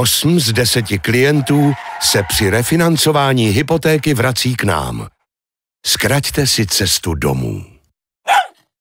Osm z deseti klientů se při refinancování hypotéky vrací k nám. Zkraťte si cestu domů.